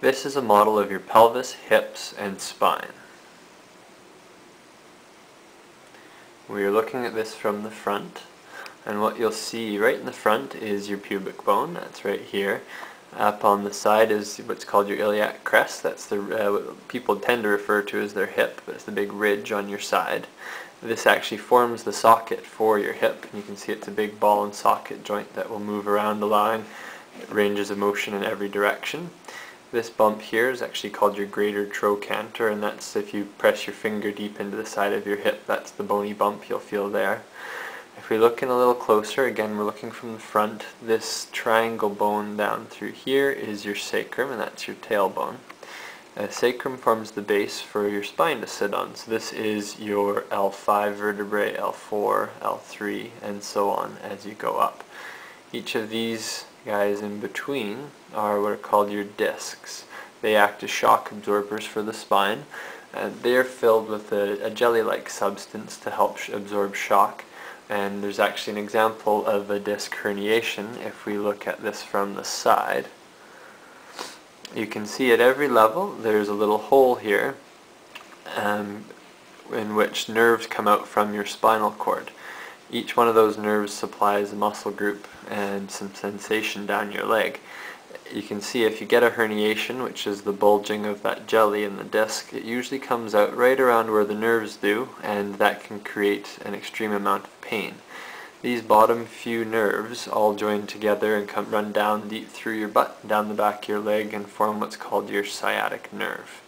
This is a model of your pelvis, hips, and spine. We are looking at this from the front, and what you'll see right in the front is your pubic bone, that's right here. Up on the side is what's called your iliac crest, that's the uh, what people tend to refer to as their hip, but it's the big ridge on your side. This actually forms the socket for your hip. And you can see it's a big ball and socket joint that will move around the line. It ranges of motion in every direction. This bump here is actually called your greater trochanter and that's if you press your finger deep into the side of your hip, that's the bony bump you'll feel there. If we look in a little closer, again we're looking from the front, this triangle bone down through here is your sacrum and that's your tailbone. Uh, sacrum forms the base for your spine to sit on, so this is your L5 vertebrae, L4, L3, and so on as you go up. Each of these guys in between are what are called your discs. They act as shock absorbers for the spine. And they are filled with a, a jelly-like substance to help sh absorb shock. And there's actually an example of a disc herniation if we look at this from the side. You can see at every level there's a little hole here um, in which nerves come out from your spinal cord. Each one of those nerves supplies a muscle group and some sensation down your leg. You can see if you get a herniation, which is the bulging of that jelly in the disc, it usually comes out right around where the nerves do, and that can create an extreme amount of pain. These bottom few nerves all join together and come run down deep through your butt, down the back of your leg, and form what's called your sciatic nerve.